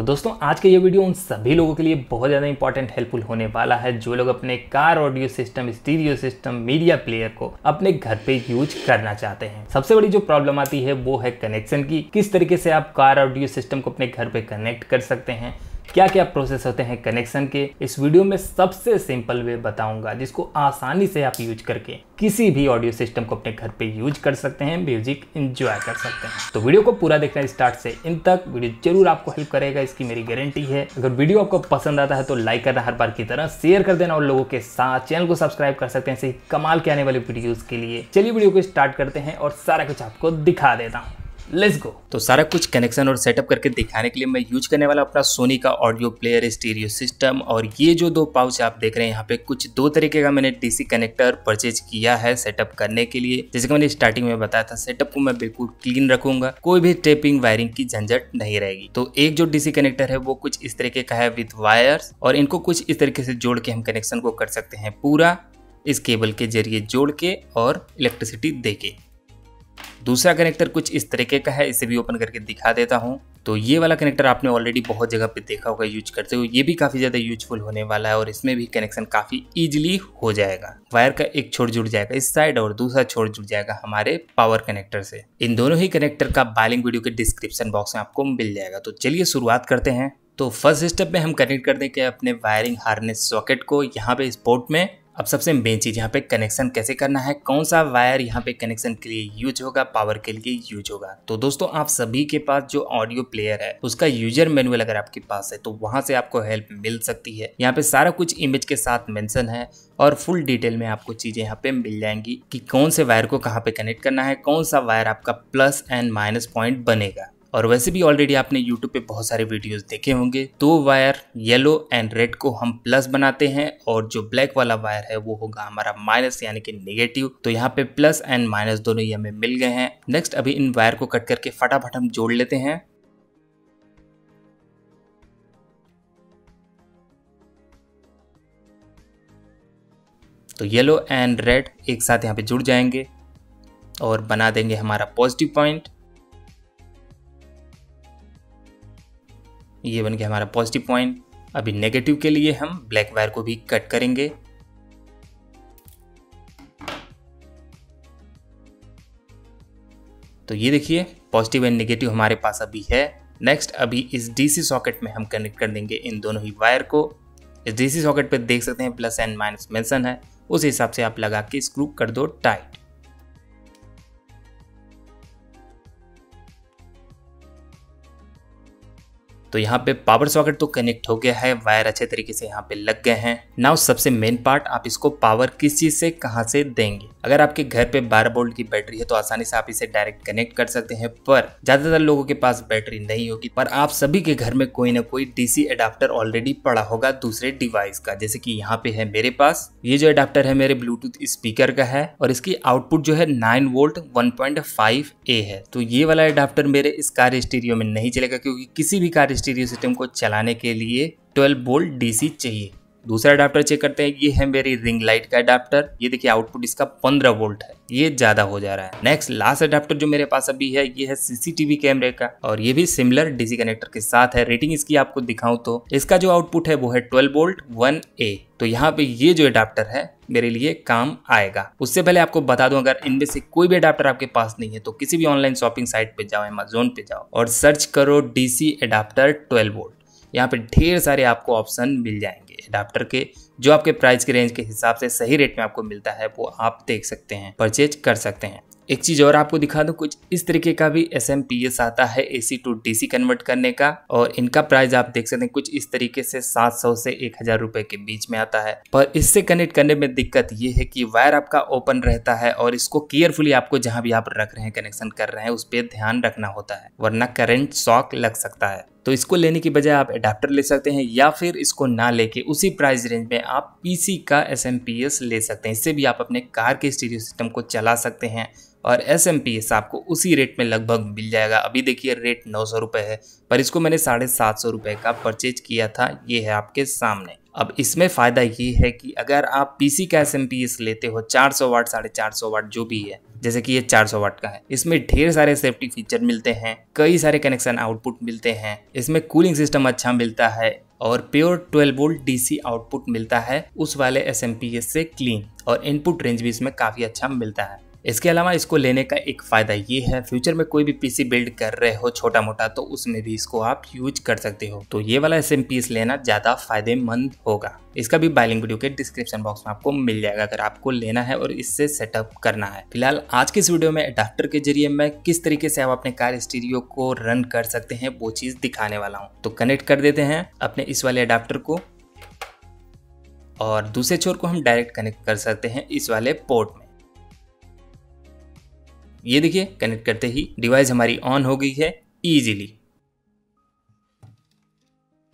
तो दोस्तों, आज का ये वीडियो उन सभी लोगों के लिए बहुत ज़्यादा इंपॉर्टेंट हेल्पफुल होने वाला है, जो लोग अपने car audio system stereo system media player को अपने घर पे यूज़ करना चाहते हैं। सबसे बड़ी जो प्रॉब्लम आती है, वो है कनेक्शन की। किस तरीके से आप कार ऑडियो सिस्टम को अपने घर पे कनेक्ट कर सकते हैं क्या क्या प्रोसेस होते हैं कनेक्शन के, इस वीडियो में सबसे सिंपल वे बताऊँगा, जिसको आसानी से आप यूज़ करके किसी भी ऑडियो सिस्टम को अपने घर पे यूज़ कर सकते हैं म्यूज़िक एंजॉय कर सकते हैं। तो वीडियो को पूरा देखना स्टार्ट से इन तक। वीडियो ज़रूर आपको हेल्प करेगा, इसकी मेरी गारंटी है। अगर वीडियो आपको पसंद आता है तो लाइक करना हर बार की तरह शेयर कर देना और लोगों के साथ चैनल को सब्सक्राइब कर सकते हैं। ऐसे कमाल के आने वाले वीडियोज़ के लिए। चलिए वीडियो को स्टार्ट करते हैं और सारा कुछ आपको दिखा देता हूँ। लेट्स गो तो सारा कुछ कनेक्शन और सेटअप करके दिखाने के लिए मैं यूज़ करने वाला अपना सोनी का ऑडियो प्लेयर स्टीरियो सिस्टम और ये जो दो पाउच आप देख रहे हैं, यहाँ पे कुछ दो तरीके का मैंने डीसी कनेक्टर परचेज किया है सेटअप करने के लिए। जैसे कि मैंने स्टार्टिंग में बताया था सेटअप को मैं बिल्कुल क्लीन रखूँगा, कोई भी टेपिंग वायरिंग की झंझट नहीं रहेगी। तो एक जो डीसी कनेक्टर है, वो कुछ इस तरीके का है विथ वायर्स और इनको कुछ इस तरीके से जोड़ के हम कनेक्शन को कर सकते हैं पूरा इस केबल के ज़रिए जोड़ के और इलेक्ट्रिसिटी दे के। दूसरा कनेक्टर कुछ इस तरीके का है, इसे भी ओपन करके दिखा देता हूँ। तो ये वाला कनेक्टर आपने ऑलरेडी बहुत जगह पे देखा होगा यूज़ करते हुए। ये भी काफ़ी ज़्यादा यूजफुल होने वाला है और इसमें भी कनेक्शन काफ़ी इजीली हो जाएगा। वायर का एक छोर जुड़ जाएगा इस साइड और दूसरा छोर जुड़ जाएगा हमारे पावर कनेक्टर से। इन दोनों ही कनेक्टर का बाइलिंग वीडियो के डिस्क्रिप्शन बॉक्स में आपको मिल जाएगा। तो चलिए शुरुआत करते हैं। तो फ़र्स्ट स्टेप में हम कनेक्ट कर देंगे अपने वायरिंग हार्नेस सॉकेट को यहाँ पे स्पोर्ट में अब सबसे मेन चीज़ यहाँ पे कनेक्शन कैसे करना है? कौन सा वायर यहाँ पे कनेक्शन के लिए यूज़ होगा? पावर के लिए यूज़ होगा? तो दोस्तों, आप सभी के पास जो ऑडियो प्लेयर है, उसका यूज़र मैनुअल अगर आपके पास है तो वहाँ से आपको हेल्प मिल सकती है। यहाँ पे सारा कुछ इमेज के साथ मेंशन है और फुल डिटेल में आपको चीज़ें यहाँ पे मिल जाएँगी कि कौन से वायर को कहाँ पे कनेक्ट करना है, कौन सा वायर आपका प्लस एंड माइनस पॉइंट बनेगा। और वैसे भी ऑलरेडी आपने यूट्यूब पे बहुत सारे वीडियोस देखे होंगे। दो वायर येलो एंड रेड को हम प्लस बनाते हैं और जो ब्लैक वाला वायर है वो होगा हमारा माइनस यानी कि नेगेटिव तो यहाँ पे प्लस एंड माइनस दोनों ही हमें मिल गए हैं। नेक्स्ट अभी इन वायर को कट करके फटाफट हम जोड़ लेते हैं। तो येलो एंड रेड एक साथ यहाँ पे जुड़ जाएँगे और बना देंगे हमारा पॉजिटिव पॉइंट ये बन गया हमारा पॉजिटिव पॉइंट अभी नेगेटिव के लिए हम ब्लैक वायर को भी कट करेंगे। तो ये देखिए पॉजिटिव एंड नेगेटिव हमारे पास अभी है। नेक्स्ट अभी इस डीसी सॉकेट में हम कनेक्ट कर देंगे इन दोनों ही वायर को। इस डीसी सॉकेट पे देख सकते हैं प्लस एंड माइनस मेंशन है। उस हिसाब से आप लगा के स्क्रू कर दो टाइट तो यहाँ पे पावर सॉकेट तो कनेक्ट हो गया है वायर अच्छे तरीके से यहाँ पे लग गए हैं। नाउ सबसे मेन पार्ट आप इसको पावर किस चीज़ से, कहाँ से देंगे? अगर आपके घर पे 12 वोल्ट की बैटरी है तो आसानी से आप इसे डायरेक्ट कनेक्ट कर सकते हैं, पर ज़्यादातर लोगों के पास बैटरी नहीं होगी। पर आप सभी के घर में कोई ना कोई डीसी एडाप्टर ऑलरेडी पड़ा होगा दूसरे डिवाइस का। जैसे की यहाँ पे है मेरे पास। ये जो एडाप्टर है, मेरे ब्लूटूथ स्पीकर का है, और इसकी आउटपुट जो है नाइन वोल्ट वन ए है। तो ये वाला एडाप्टर मेरे इस कार स्टीरियो में नहीं चलेगा, क्योंकि किसी भी कार स्टीरियो सिस्टम को चलाने के लिए 12 वोल्ट डीसी चाहिए। दूसरा अडाप्टर चेक करते हैं। ये है मेरी रिंग लाइट का अडाप्टर ये देखिए आउटपुट इसका 15 वोल्ट है। ये ज़्यादा हो जा रहा है। नेक्स्ट लास्ट अडाप्टर जो मेरे पास अभी है, ये है सीसीटीवी कैमरे का। और ये भी सिमिलर डीसी कनेक्टर के साथ है। रेटिंग इसकी आपको दिखाऊँ तो इसका जो आउटपुट है वो है 12 वोल्ट 1 ए तो यहाँ पे ये जो अडाप्टर है, मेरे लिए काम आएगा। उससे पहले आपको बता दूँ, अगर इनमें से कोई भी अडाप्टर आपके पास नहीं है तो किसी भी ऑनलाइन शॉपिंग साइट पे जाओ अमेजोन पे जाओ और सर्च करो डीसी अडाप्टर 12 वोल्ट यहाँ पे ढेर सारे आपको ऑप्शन मिल जाएँगे। अडाप्टर के, जो आपके प्राइस के रेंज के हिसाब से सही रेट में आपको मिलता है, वो आप देख सकते हैं परचेज कर सकते हैं। एक चीज़ और आपको दिखा दूँ, कुछ इस तरीके का भी एस एम पी एस आता है A C to D C convert करने का, और इनका प्राइस आप देख सकते हैं, कुछ इस तरीके से 700 से एक हज़ार रुपए के बीच में आता है। पर इससे कनेक्ट करने में दिक्कत ये है कि वायर आपका ओपन रहता है, और इसको केयरफुली आपको जहाँ भी आप रख रहे हैं कनेक्शन कर रहे हैं, उस पर ध्यान रखना होता है, वरना करेंट शॉक लग सकता है। तो इसको लेने की बजाय आप अडाप्टर ले सकते हैं या फिर इसको ना लेके उसी प्राइस रेंज में आप पीसी का एसएमपीएस ले सकते हैं। इससे भी आप अपने कार के स्टीरियो सिस्टम को चला सकते हैं और एस एम पी एस आपको उसी रेट में लगभग मिल जाएगा। अभी देखिए रेट नौ सौ रुपये है, पर इसको मैंने साढ़े सात सौ रुपये का परचेज किया था, ये है आपके सामने। अब इसमें फ़ायदा ये है कि अगर आप पीसी का एसएमपीएस लेते हो 400 वाट, साढ़े चार सौ वाट जो भी है, जैसे कि ये 400 वाट का है, इसमें ढेर सारे सेफ्टी फीचर मिलते हैं, कई सारे कनेक्शन आउटपुट मिलते हैं, इसमें कूलिंग सिस्टम अच्छा मिलता है और प्योर 12 वोल्ट डीसी आउटपुट मिलता है, उस वाले एस से क्लीन और इनपुट रेंज भी इसमें काफ़ी अच्छा मिलता है। इसके अलावा इसको लेने का एक फ़ायदा ये है फ्यूचर में कोई भी पीसी बिल्ड कर रहे हो छोटा मोटा तो उसमें भी इसको आप यूज़ कर सकते हो। तो ये वाला एस पीस लेना ज़्यादा फ़ायदेमंद होगा। इसका भी बाइलिंग वीडियो के डिस्क्रिप्शन बॉक्स में आपको मिल जाएगा, अगर आपको लेना है और इससे सेटअप करना है। फ़िलहाल आज के इस वीडियो में अडाप्टर के ज़रिए मैं किस तरीके से आप अपने कार स्टीरियो को रन कर सकते हैं, वो चीज़ दिखाने वाला हूँ। तो कनेक्ट कर देते हैं अपने इस वाले अडाप्टर को और दूसरे छोर को हम डायरेक्ट कनेक्ट कर सकते हैं इस वाले पोर्ट में। ये देखिए कनेक्ट करते ही डिवाइस हमारी ऑन हो गई है इजीली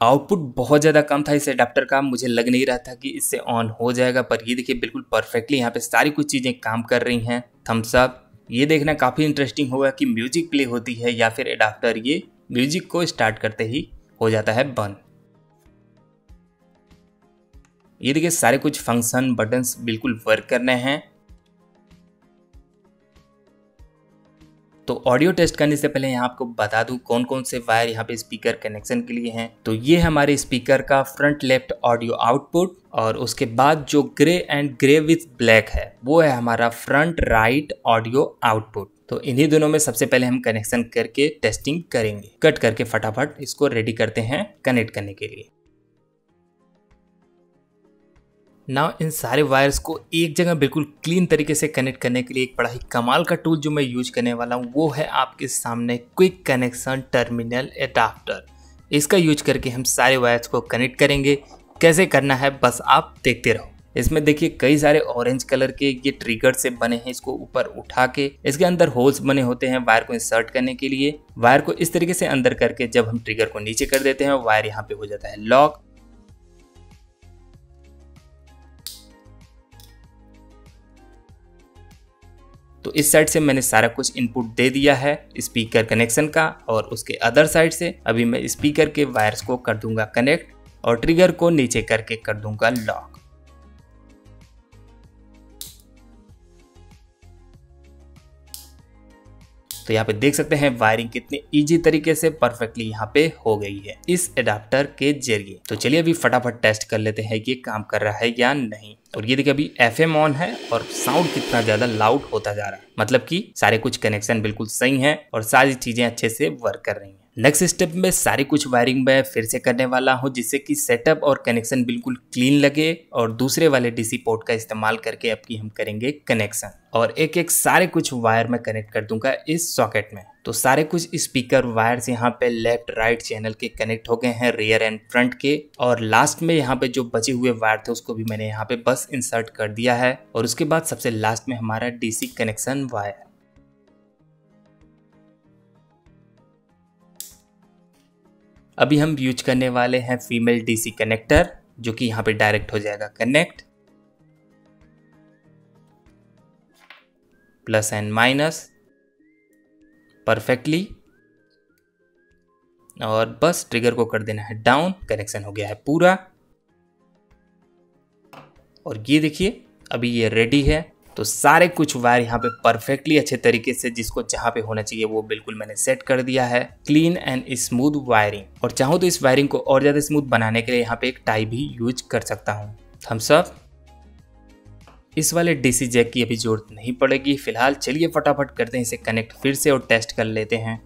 आउटपुट बहुत ज़्यादा कम था इस अडाप्टर का, मुझे लग नहीं रहा था कि इससे ऑन हो जाएगा, पर ये देखिए, बिल्कुल परफेक्टली यहाँ पे सारी कुछ चीज़ें काम कर रही हैं। थम्स अप ये देखना काफ़ी इंटरेस्टिंग होगा कि म्यूज़िक प्ले होती है या फिर अडाप्टर ये म्यूज़िक को स्टार्ट करते ही हो जाता है बंद। ये देखिए, सारे कुछ फ़ंक्शन बटन्स बिल्कुल वर्क करने हैं। तो ऑडियो टेस्ट करने से पहले यहाँ आपको बता दूँ कौन कौन से वायर यहाँ पे स्पीकर कनेक्शन के लिए हैं। तो ये हमारे स्पीकर का फ्रंट लेफ़्ट ऑडियो आउटपुट और उसके बाद जो grey and grey with black है, वो है हमारा फ्रंट राइट ऑडियो आउटपुट तो इन्हीं दोनों में सबसे पहले हम कनेक्शन करके टेस्टिंग करेंगे। कट करके फटाफट इसको रेडी करते हैं कनेक्ट करने के लिए। ना इन सारे वायर्स को एक जगह बिल्कुल क्लीन तरीके से कनेक्ट करने के लिए एक बड़ा ही कमाल का टूल जो मैं यूज़ करने वाला हूँ, वो है आपके सामने क्विक कनेक्शन टर्मिनल एडाप्टर इसका यूज़ करके हम सारे वायर्स को कनेक्ट करेंगे। कैसे करना है, बस आप देखते रहो। इसमें देखिए कई सारे ऑरेंज कलर के ये ट्रिगर से बने हैं इसको ऊपर उठा के। इसके अंदर होल्स बने होते हैं वायर को इंसर्ट करने के लिए। वायर को इस तरीके से अंदर करके जब हम ट्रिगर को नीचे कर देते हैं वायर यहाँ पे हो जाता है लॉक तो इस साइड से मैंने सारा कुछ इनपुट दे दिया है स्पीकर कनेक्शन का और उसके अदर साइड से अभी मैं स्पीकर के वायर्स को कर दूँगा कनेक्ट और ट्रिगर को नीचे करके कर दूँगा लॉक तो यहाँ पे देख सकते हैं वायरिंग कितने इजी तरीके से परफेक्टली यहाँ पे हो गई है इस एडाप्टर के ज़रिए। तो चलिए अभी फटाफट टेस्ट कर लेते हैं कि काम कर रहा है या नहीं। और ये देखिए अभी एफ़ एम ऑन है और साउंड कितना ज़्यादा लाउड होता जा रहा है। मतलब की सारे कुछ कनेक्शन बिल्कुल सही है और सारी चीज़ें अच्छे से वर्क कर रही हैं। नेक्स्ट स्टेप में सारी कुछ वायरिंग मैं फिर से करने वाला हूँ, जिससे कि सेटअप और कनेक्शन बिल्कुल क्लीन लगे और दूसरे वाले डीसी पोर्ट का इस्तेमाल करके अब की हम करेंगे कनेक्शन और एक एक सारे कुछ वायर में कनेक्ट कर दूँगा इस सॉकेट में। तो सारे कुछ स्पीकर वायर्स यहाँ पे लेफ़्ट राइट चैनल के कनेक्ट हो गए हैं रियर एंड फ्रंट के। और लास्ट में यहाँ पे जो बचे हुए वायर थे, उसको भी मैंने यहाँ पे बस इंसर्ट कर दिया है। और उसके बाद सबसे लास्ट में हमारा डीसी कनेक्शन वायर अभी हम यूज़ करने वाले हैं फीमेल डीसी कनेक्टर जो कि यहाँ पे डायरेक्ट हो जाएगा। Connect plus and minus perfectly और बस ट्रिगर को कर देना है डाउन कनेक्शन हो गया है पूरा। और ये देखिए, अभी ये रेडी है। तो सारे कुछ वायर यहाँ पे परफेक्टली अच्छे तरीके से जिसको जहाँ पे होना चाहिए, वो बिल्कुल मैंने सेट कर दिया है। क्लीन एंड स्मूथ वायरिंग और चाहूँ तो इस वायरिंग को और ज़्यादा स्मूथ बनाने के लिए यहाँ पे एक टाई भी यूज़ कर सकता हूँ। हम सब, इस वाले डीसी जैक की अभी ज़रूरत नहीं पड़ेगी। फ़िलहाल चलिए फटाफट करते हैं, इसे कनेक्ट फिर से और टेस्ट कर लेते हैं।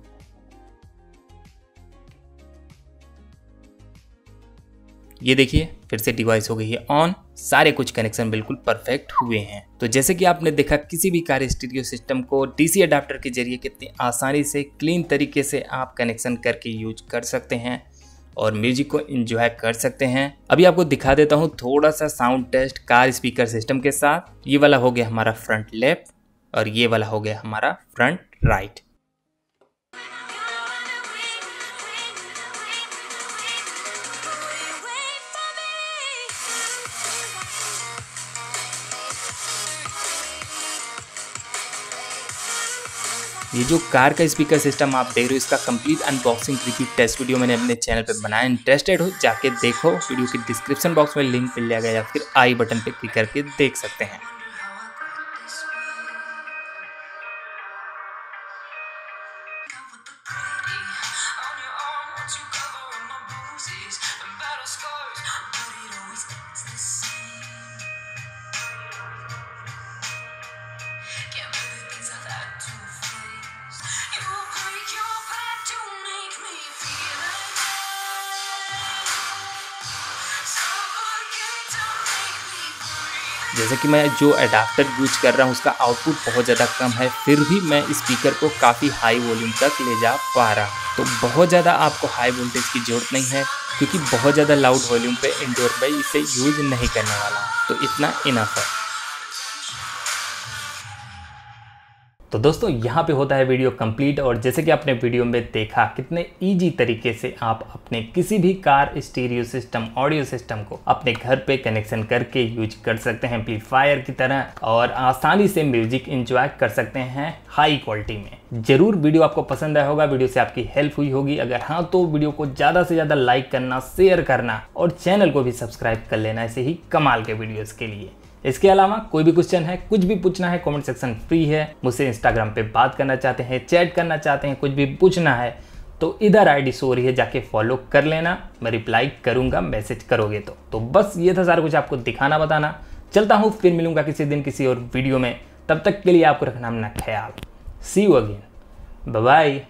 ये देखिए, फिर से डिवाइस हो गई है ऑन सारे कुछ कनेक्शन बिल्कुल परफेक्ट हुए हैं। तो जैसे कि आपने देखा, किसी भी कार स्टूडियो सिस्टम को डीसी अडाप्टर के ज़रिए कितनी आसानी से क्लीन तरीके से आप कनेक्शन करके यूज़ कर सकते हैं और म्यूज़िक को इंजॉय कर सकते हैं। अभी आपको दिखा देता हूँ थोड़ा सा sound test car speaker system के साथ। ये वाला हो गया हमारा फ्रंट लेफ़्ट और ये वाला हो गया हमारा फ्रंट राइट ये जो कार का स्पीकर सिस्टम आप देख रहे हो, इसका complete unboxing review test video मैंने अपने चैनल पर बनाया। इंटरेस्टेड हो, जाके देखो। वीडियो के डिस्क्रिप्शन बॉक्स में लिंक मिल जाएगा या फिर आई बटन पर क्लिक करके देख सकते हैं। जैसे कि मैं जो अडाप्टर यूज़ कर रहा हूँ, उसका आउटपुट बहुत ज़्यादा कम है, फिर भी मैं स्पीकर को काफ़ी हाई वॉल्यूम तक ले जा पा रहा। हूँ तो बहुत ज़्यादा आपको हाई वोल्टेज की ज़रूरत नहीं है, क्योंकि बहुत ज़्यादा लाउड वॉल्यूम पे इंडोर में इसे यूज़ नहीं करने वाला। तो इतना इनफ है। तो दोस्तों, यहाँ पे होता है वीडियो कंप्लीट और जैसे कि आपने वीडियो में देखा कितने इजी तरीके से आप अपने किसी भी car stereo system audio system को अपने घर पे कनेक्शन करके यूज़ कर सकते हैं एम्पलीफायर की तरह और आसानी से म्यूज़िक इंजॉय कर सकते हैं हाई क्वालिटी में। ज़रूर वीडियो आपको पसंद आया होगा, वीडियो से आपकी हेल्प हुई होगी। अगर हाँ तो वीडियो को ज़्यादा से ज़्यादा लाइक करना शेयर करना और चैनल को भी सब्सक्राइब कर लेना ऐसे ही कमाल के वीडियोज़ के लिए। इसके अलावा कोई भी क्वेश्चन है, कुछ भी पूछना है कमेंट सेक्शन फ्री है। मुझसे इंस्टाग्राम पे बात करना चाहते हैं चैट करना चाहते हैं, कुछ भी पूछना है तो इधर आईडी सो रही है, जाके फॉलो कर लेना। मैं रिप्लाई करूँगा मैसेज करोगे तो। तो बस ये था सारा कुछ आपको दिखाना, बताना। चलता हूँ, फिर मिलूँगा किसी दिन किसी और वीडियो में। तब तक के लिए आपको रखना अपना ख्याल। सी यू अगेन बाय